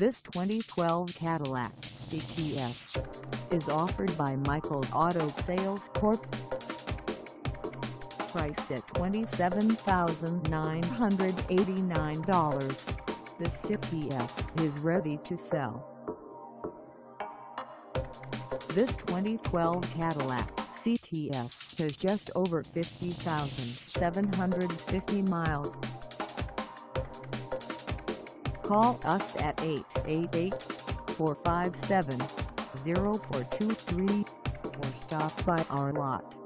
This 2012 Cadillac CTS is offered by Michael Auto Sales Corp. Priced at $27,989, the CTS is ready to sell. This 2012 Cadillac CTS has just over 50,750 miles. Call us at 888-457-0423 or stop by our lot.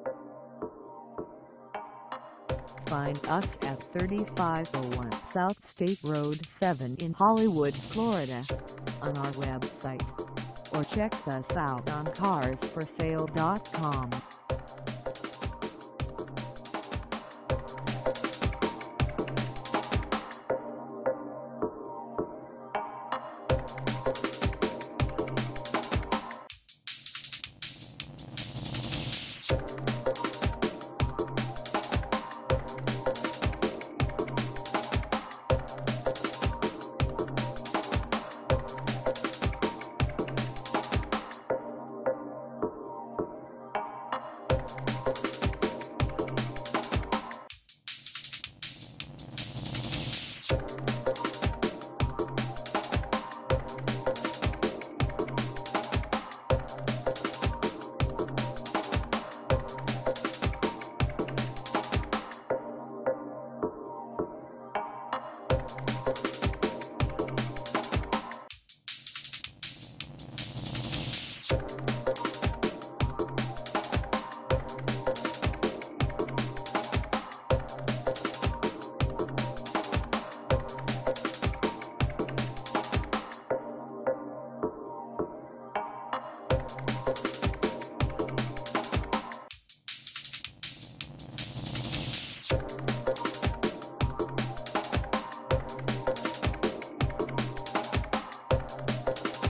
Find us at 3501 South State Road 7 in Hollywood, Florida on our website or check us out on carsforsale.com. Thank